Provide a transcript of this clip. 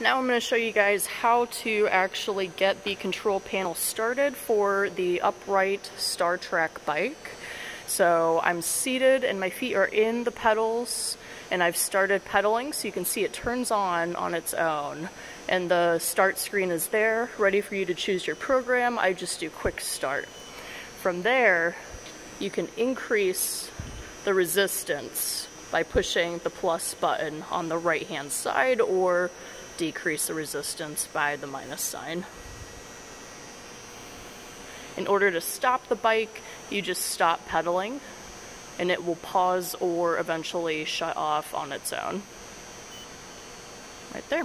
Now I'm going to show you guys how to actually get the control panel started for the upright Star Trac bike. So I'm seated and my feet are in the pedals and I've started pedaling so you can see it turns on on its own and the start screen is there ready for you to choose your program. I just do quick start. From there you can increase the resistance by pushing the plus button on the right hand side or decrease the resistance by the minus sign. In order to stop the bike, you just stop pedaling and it will pause or eventually shut off on its own. Right there.